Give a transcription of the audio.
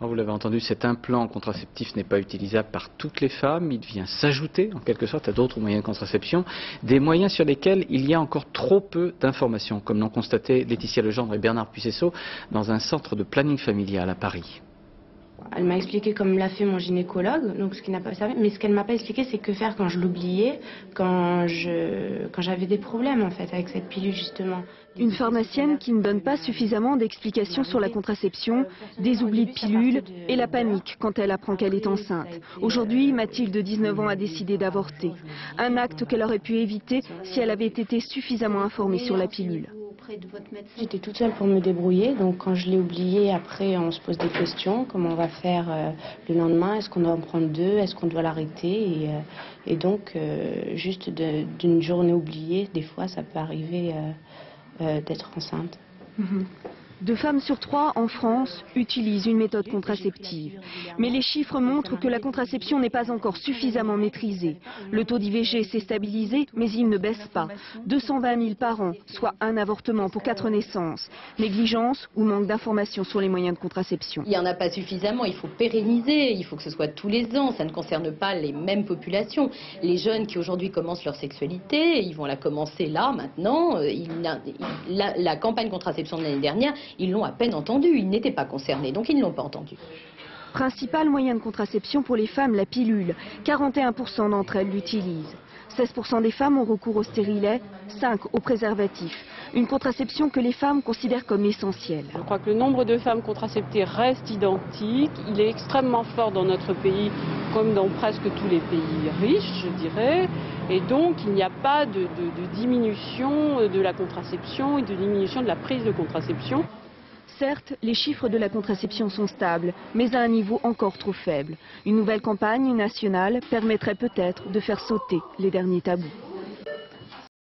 Vous l'avez entendu, cet implant contraceptif n'est pas utilisable par toutes les femmes. Il vient s'ajouter, en quelque sorte, à d'autres moyens de contraception. Des moyens sur lesquels il y a encore trop peu d'informations, comme l'ont constaté Laetitia Legendre et Bernard Puissesso dans un centre de planning familial à Paris. Elle m'a expliqué comme l'a fait mon gynécologue, donc ce qui n'a pas servi. Mais ce qu'elle m'a pas expliqué, c'est que faire quand je l'oubliais, quand j'avais des problèmes en fait avec cette pilule justement. Une pharmacienne qui ne donne pas suffisamment d'explications sur la contraception, des oublis de pilules et la panique quand elle apprend qu'elle est enceinte. Aujourd'hui, Mathilde, 19 ans, a décidé d'avorter. Un acte qu'elle aurait pu éviter si elle avait été suffisamment informée sur la pilule. J'étais toute seule pour me débrouiller, donc quand je l'ai oublié, après on se pose des questions, comment on va faire euh, le lendemain, est-ce qu'on doit en prendre deux, est-ce qu'on doit l'arrêter, et, euh, donc euh, juste d'une journée oubliée, des fois ça peut arriver d'être enceinte. Mhm. Deux femmes sur trois en France utilisent une méthode contraceptive. Mais les chiffres montrent que la contraception n'est pas encore suffisamment maîtrisée. Le taux d'IVG s'est stabilisé, mais il ne baisse pas. 220 000 par an, soit un avortement pour quatre naissances. Négligence ou manque d'informations sur les moyens de contraception. Il n'y en a pas suffisamment, il faut pérenniser, il faut que ce soit tous les ans. Ça ne concerne pas les mêmes populations. Les jeunes qui aujourd'hui commencent leur sexualité, ils vont la commencer là, maintenant. Euh, la, la campagne contraception de l'année dernière, ils l'ont à peine entendu, ils n'étaient pas concernés, donc ils ne l'ont pas entendu. Principal moyen de contraception pour les femmes, la pilule. 41% d'entre elles l'utilisent. 16% des femmes ont recours au stérilet, 5% au préservatif. Une contraception que les femmes considèrent comme essentielle. Je crois que le nombre de femmes contraceptées reste identique. Il est extrêmement fort dans notre pays, comme dans presque tous les pays riches, je dirais. Et donc, il n'y a pas de, de diminution de la contraception et de diminution de la prise de contraception. Certes, les chiffres de la contraception sont stables, mais à un niveau encore trop faible. Une nouvelle campagne nationale permettrait peut-être de faire sauter les derniers tabous.